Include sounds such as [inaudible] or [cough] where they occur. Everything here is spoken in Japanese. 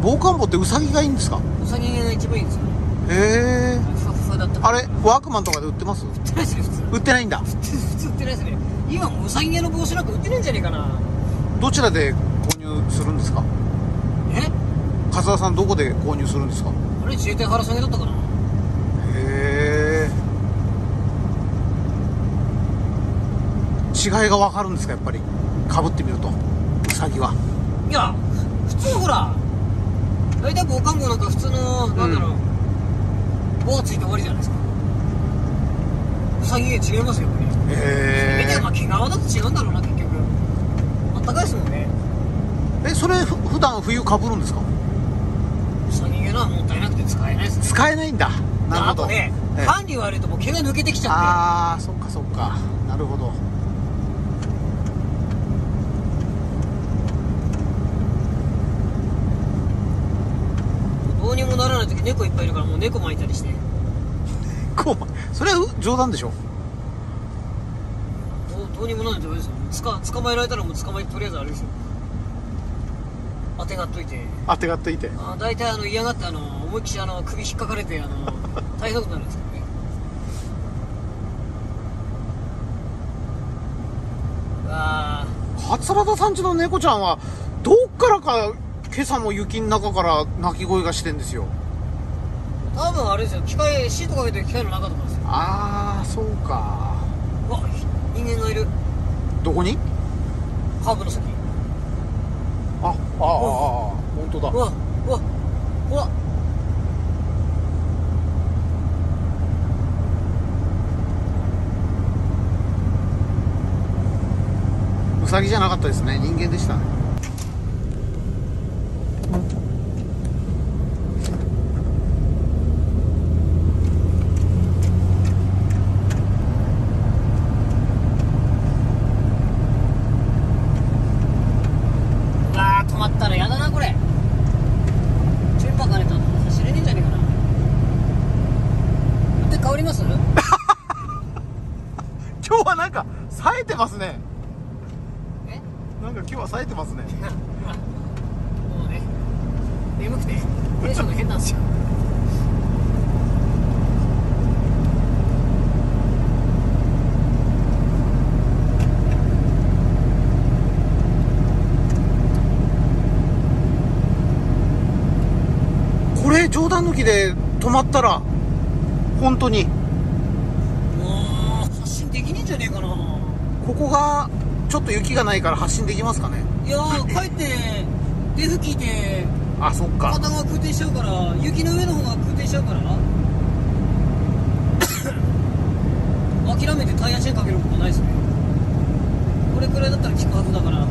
防寒帽ってウサギがいいんですか？ウサギが一番いいんですよ。へえ。あれ？ワークマンとかで売ってます？売ってないですね普通。売ってないんだ。普通売ってないですね。今もうウサギ系の帽子なんか売ってないんじゃねえかな。どちらで購入するんですか？え？笠田さんどこで購入するんですか？あれ自衛隊原下げだったかな。へえ。違いが分かるんですか？やっぱり。かぶってみると。ウサギは。いや普通ほら大体防寒帽なんか普通のなんだろう、棒ついて終わりじゃないですか。ウサギ違いますよやっぱりへ見てまあ毛皮だと違うんだろうな結局。あったかいですもんね。えそれふ普段冬かぶるんですか？ウサギ毛のはもったいなくて使えないですね。使えないんだ。なるほど。あとねええ。管理悪いともう毛が抜けてきちゃっああそっかそっか。なるほどて時猫いっぱいいるからもう猫巻いたりして。こうそれはう冗談でしょ。どうどうにもならないとあれですよ。つか捕まえられたらもう捕まえてとりあえずあれですよ。当てがっといて。あてがっていて。あ大体あの嫌がってあの思いっきりあの首引っかかれてあの [laughs] 大変なことになるんですけどね。うわ桂田さんちの猫ちゃんはどっからか今朝も雪の中から鳴き声がしてんですよ。ー多分あれですよ。機械シートかけてる機械の中とかですよ。ああそうか。うわ人間がいる。どこに？カーブの先。あああああ本当だ。うわうわうわウサギじゃなかったですね。人間でしたねうわー止まったらやだなこれチェンバーかねた走れねえんじゃねえかな運転変わります今日はなんか冴えてますね。え？なんか今日は冴えてますね。もうね眠くてテンションが変なんですよこれ冗談抜きで止まったら本当にできねえんじゃねえかな。ここがちょっと雪がないから発進できますかね。いやー帰って手吹きであそっか。体が空転しちゃうから雪の上の方が空転しちゃうからな。[coughs] 諦めてタイヤチェーンかけることないですね。これくらいだったら効くはずだから。